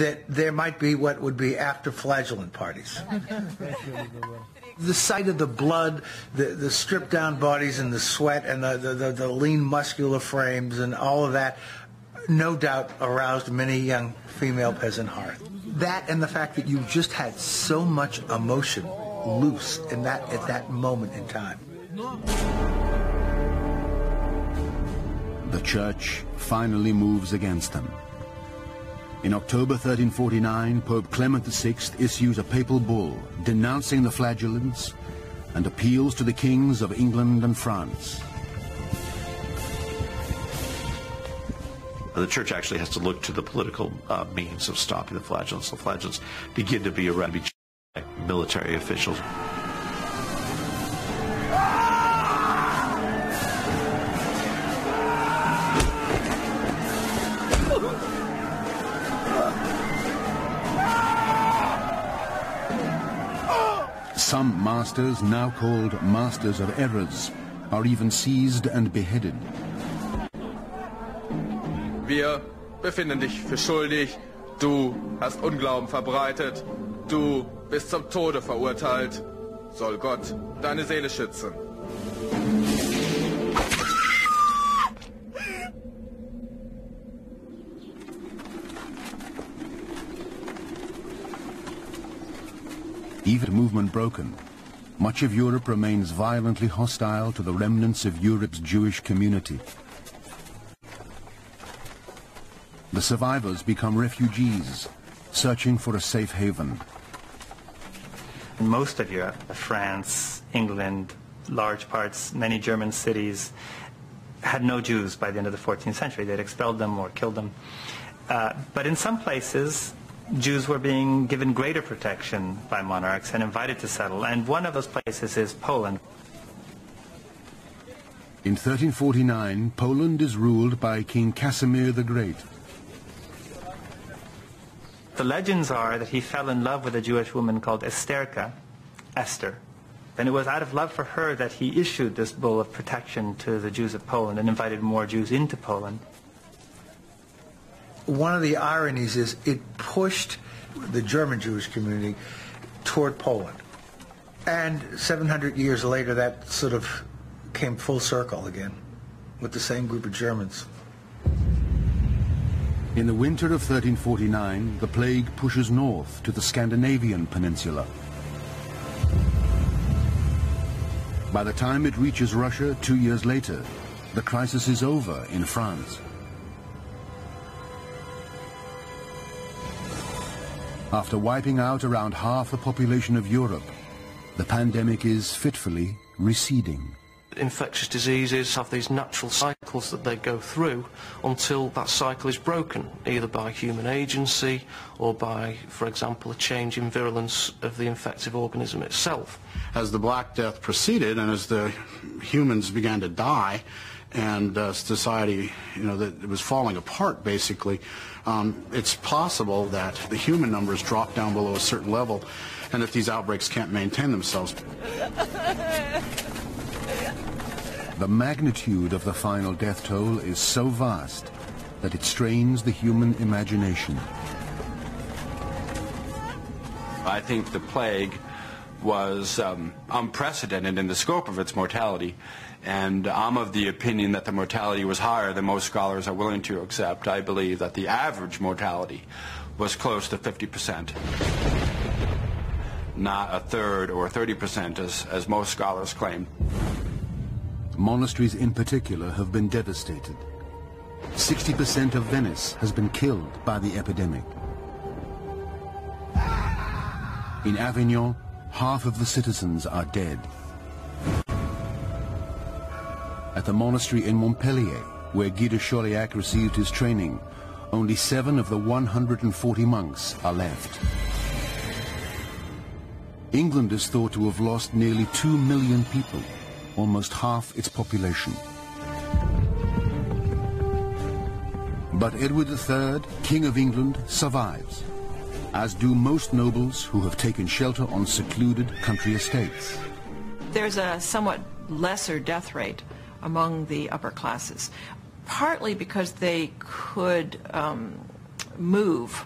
that there might be what would be after flagellant parties. the sight of the blood, the, the stripped down bodies and the sweat and the, the, the, lean muscular frames and all of that no doubt aroused many young female peasant hearts. That and the fact that you just had so much emotion loose in that at that moment in time. The church finally moves against them. In October 1349, Pope Clement VI issues a papal bull denouncing the flagellants and appeals to the kings of England and France. The church actually has to look to the political uh, means of stopping the flagellants. The flagellants begin to be arrested by military officials. Some masters, now called masters of errors, are even seized and beheaded. Wir befinden dich für schuldig. Du hast Unglauben verbreitet. Du bist zum Tode verurteilt. Soll Gott deine Seele schützen. Even movement broken, much of Europe remains violently hostile to the remnants of Europe's Jewish community. The survivors become refugees, searching for a safe haven. In most of Europe, France, England, large parts, many German cities, had no Jews by the end of the 14th century. They'd expelled them or killed them. Uh, but in some places, Jews were being given greater protection by monarchs and invited to settle. And one of those places is Poland. In 1349, Poland is ruled by King Casimir the Great. The legends are that he fell in love with a Jewish woman called Esterka, Esther. And it was out of love for her that he issued this bull of protection to the Jews of Poland and invited more Jews into Poland. One of the ironies is it pushed the German Jewish community toward Poland. And 700 years later, that sort of came full circle again with the same group of Germans. In the winter of 1349, the plague pushes north to the Scandinavian peninsula. By the time it reaches Russia two years later, the crisis is over in France. After wiping out around half the population of Europe, the pandemic is fitfully receding infectious diseases have these natural cycles that they go through until that cycle is broken, either by human agency or by, for example, a change in virulence of the infective organism itself. As the Black Death proceeded and as the humans began to die, and uh, society, you know, that it was falling apart basically, um, it's possible that the human numbers drop down below a certain level, and if these outbreaks can't maintain themselves. The magnitude of the final death toll is so vast that it strains the human imagination. I think the plague was um, unprecedented in the scope of its mortality. And I'm of the opinion that the mortality was higher than most scholars are willing to accept. I believe that the average mortality was close to 50%, not a third or 30% as, as most scholars claim. Monasteries in particular have been devastated. 60% of Venice has been killed by the epidemic. In Avignon, half of the citizens are dead. At the monastery in Montpellier, where Guy de Chauliac received his training, only seven of the 140 monks are left. England is thought to have lost nearly two million people almost half its population. But Edward III, King of England, survives, as do most nobles who have taken shelter on secluded country estates. There's a somewhat lesser death rate among the upper classes, partly because they could um, move